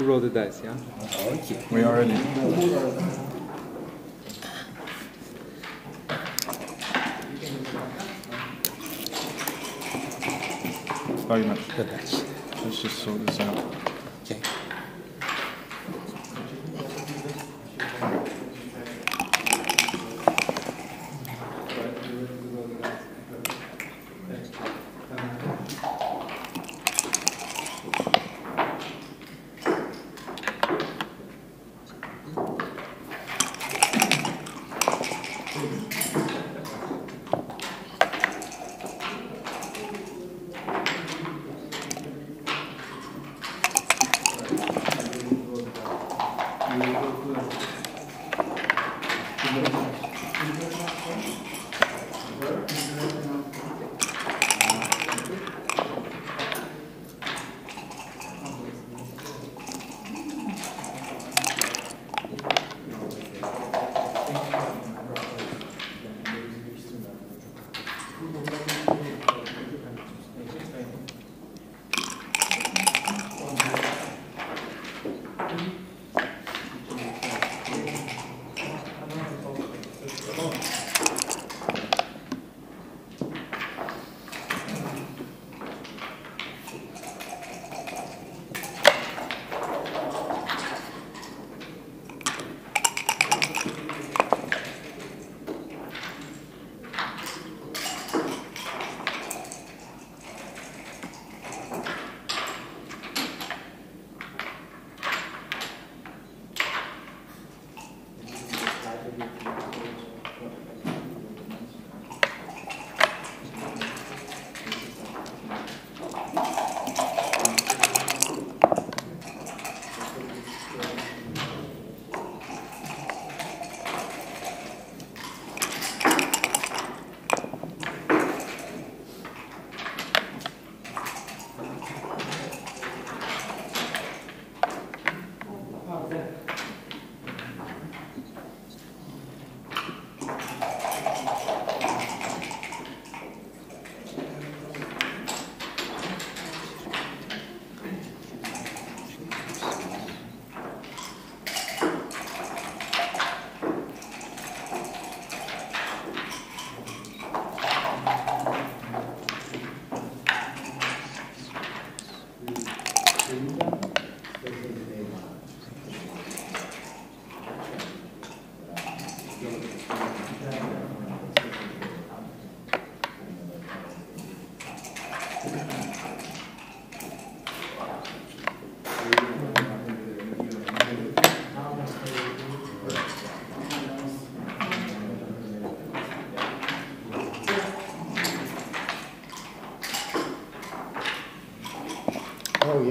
You roll the dice, yeah? Okay. We are ready. Sorry. Let's just sort this out.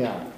Hallelujah.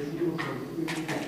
Thank you.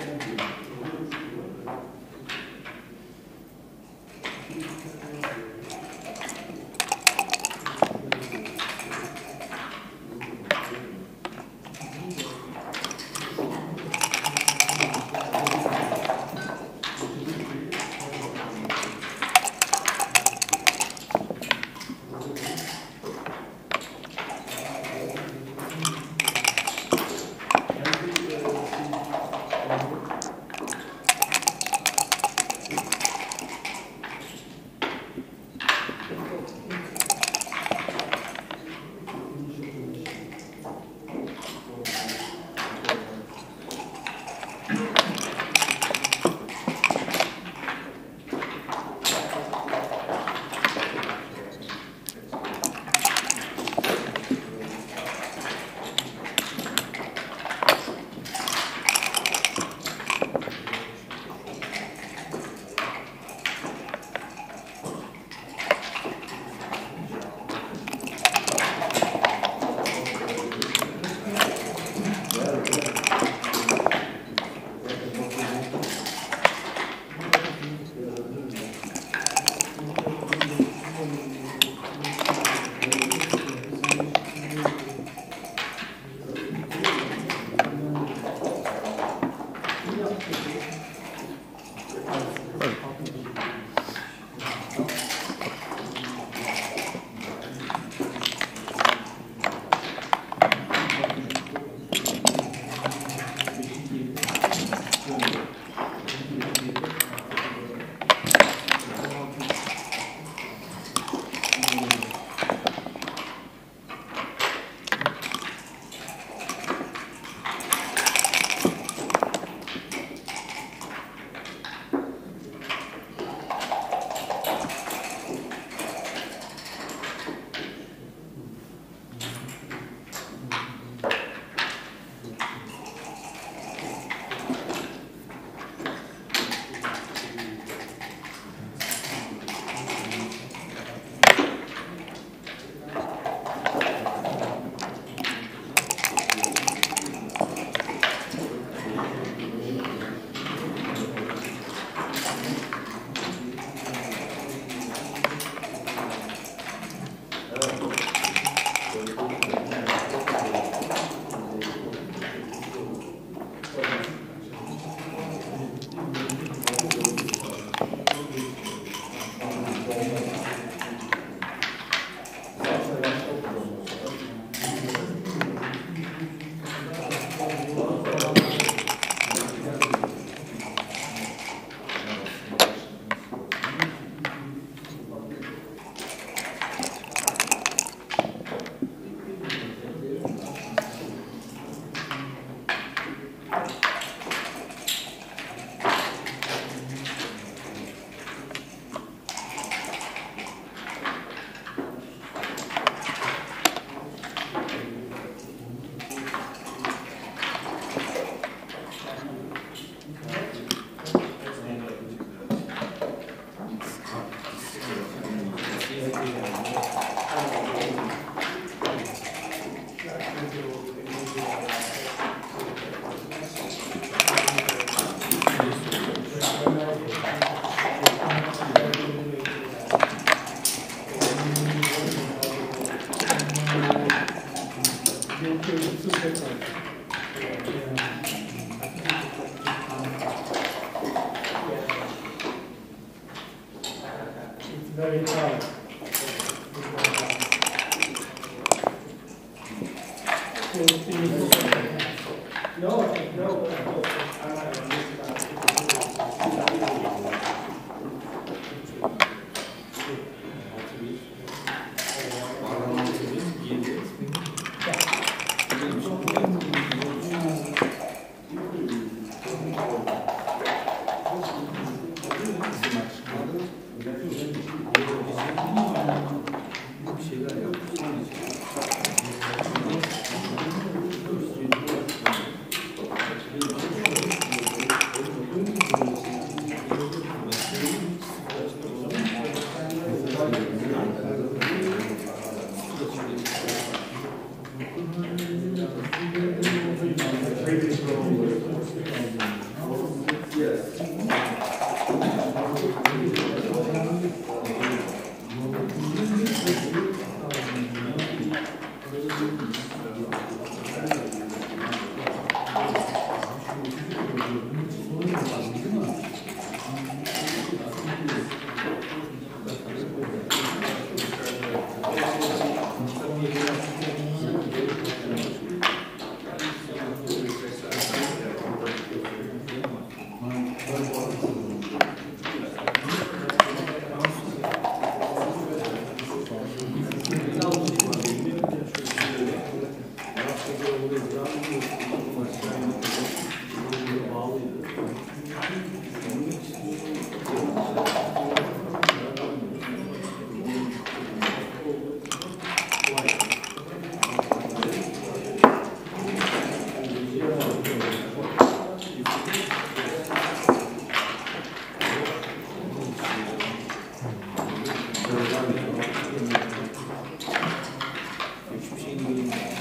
Amin.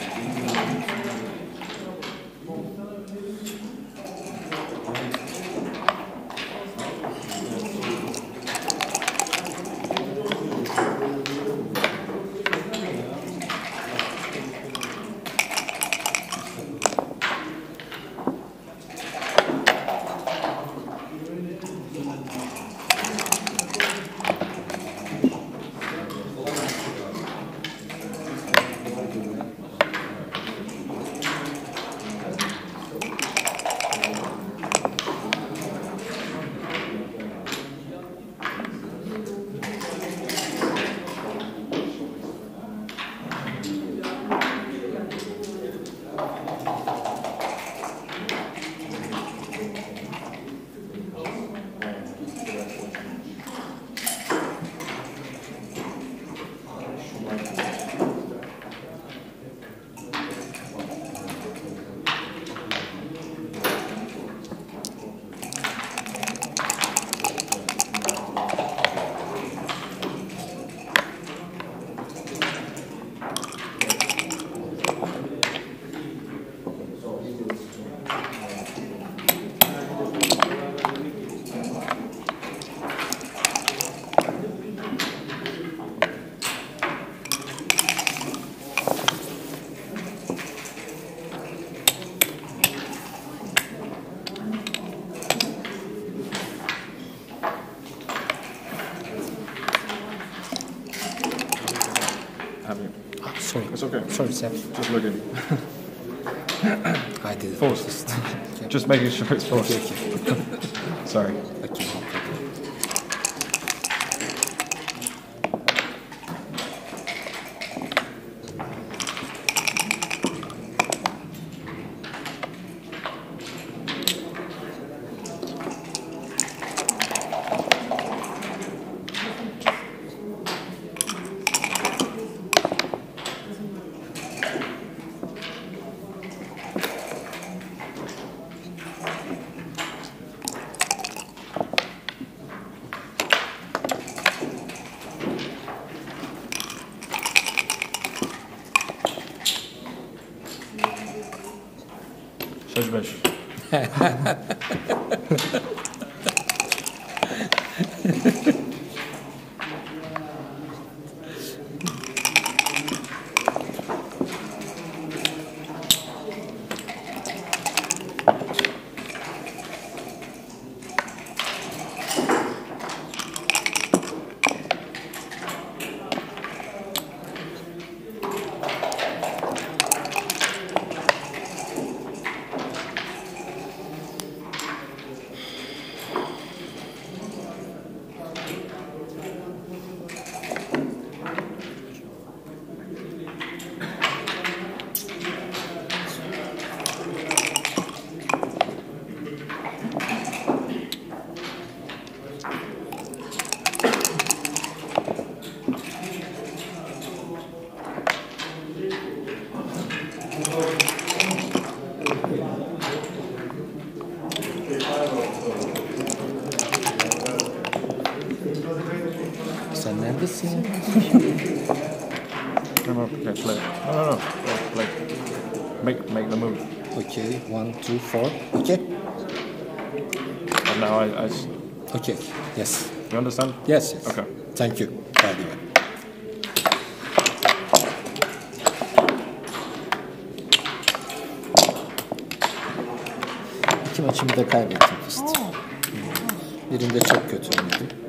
Sorry. It's okay. Sorry, Seb. Just looking. I did it Forced. Just making sure it's forced. Okay, okay. Sorry. Okay, one, two, four. Okay? And now I, I Okay, yes. you understand? Yes, yes. Okay. Thank you. Hadi. İki maçımı da kaybettim fıstık. Birinde çok kötü oynadım.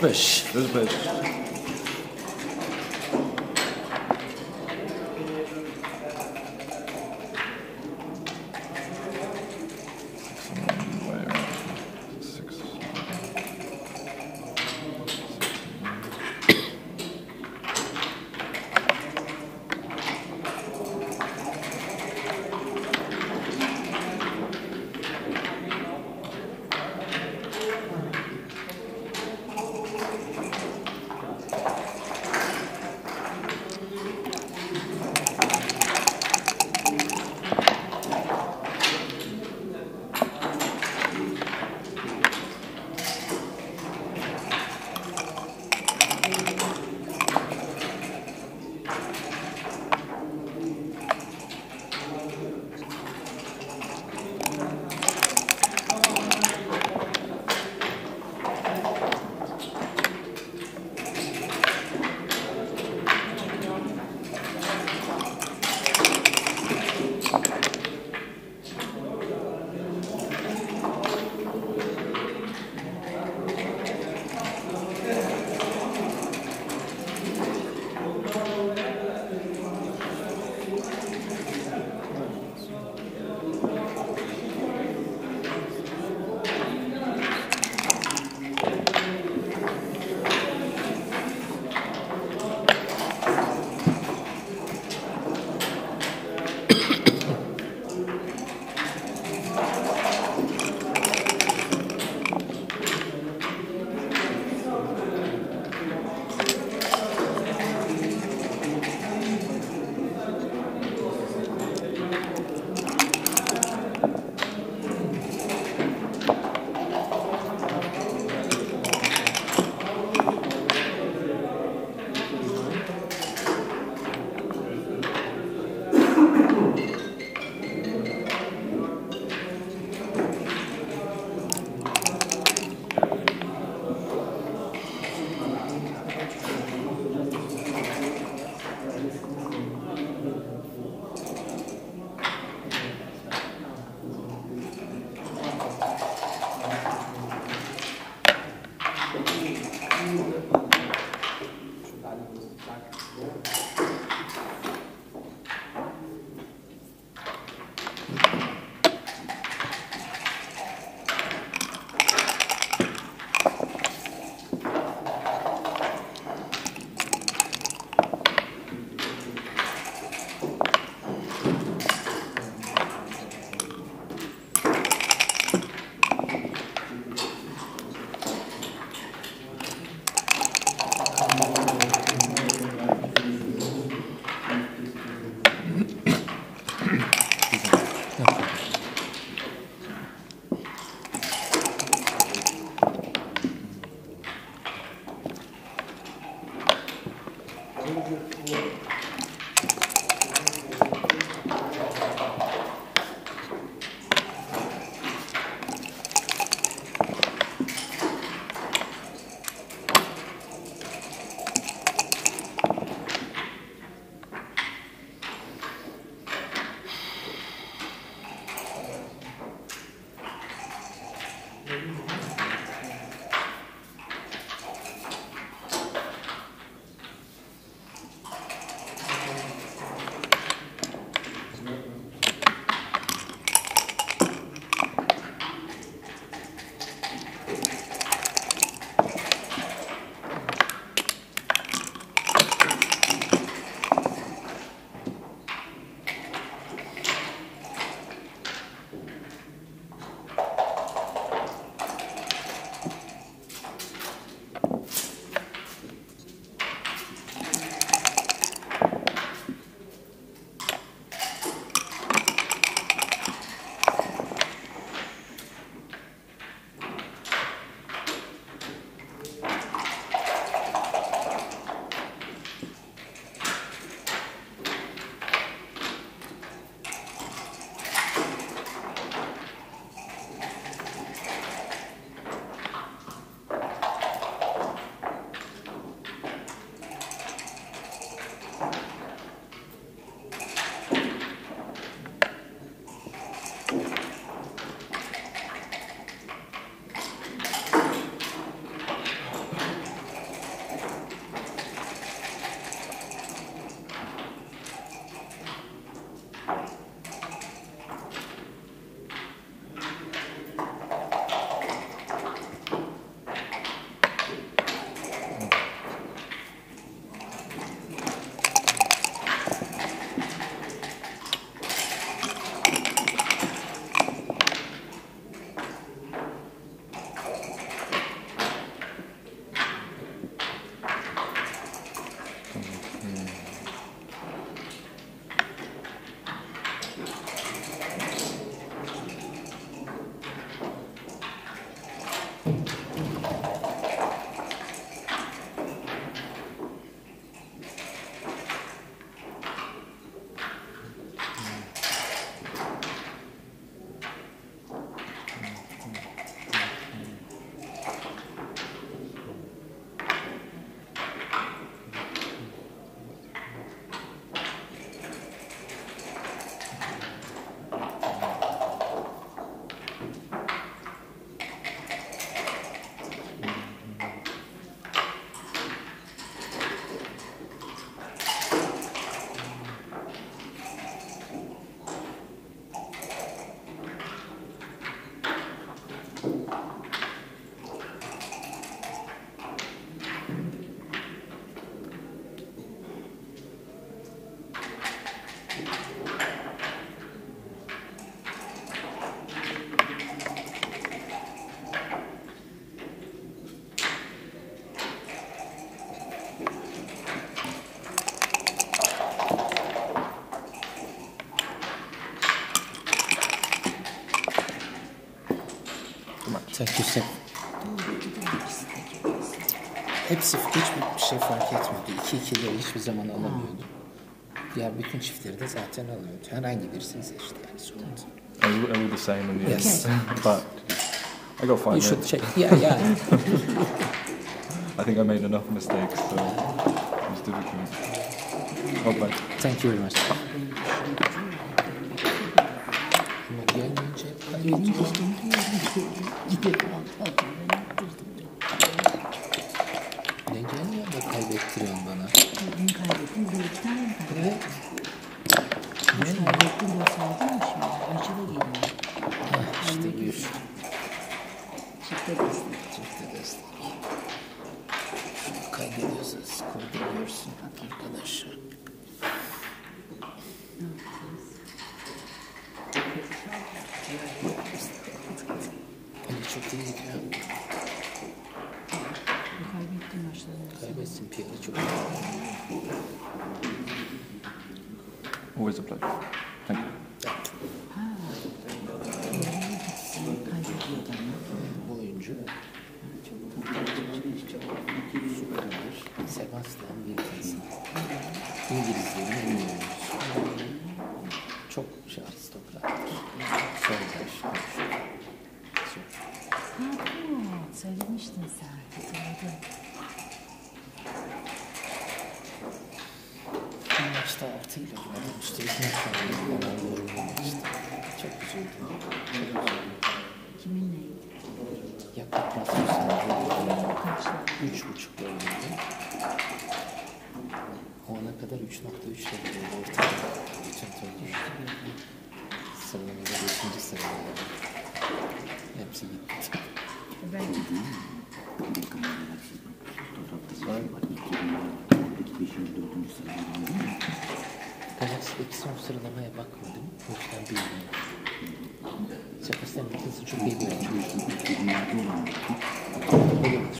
Aspas. Aspas. Düz 5. Thank you Sam. Hepsi hiçbir şey fark etmiyordu. İki ikileri hiçbir zaman alamıyordu. Diğer bütün çiftleri de zaten alıyordu. Herhangi birisini seçti yani sonunda. Are we the same in the Yes. But I got five You should minutes. check. Yeah, yeah. I think I made enough mistakes, so it was difficult. Not bad. Thank you very much. Ama gelmeyince Çifte destek. çifte destek. Kaybediyorsa skoru görüyorsun arkadaşlar. Ali çok iyi gidiyor. Kaybettim maçları. Kaybetsin Pierre çok iyi. Always a pleasure.